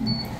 嗯。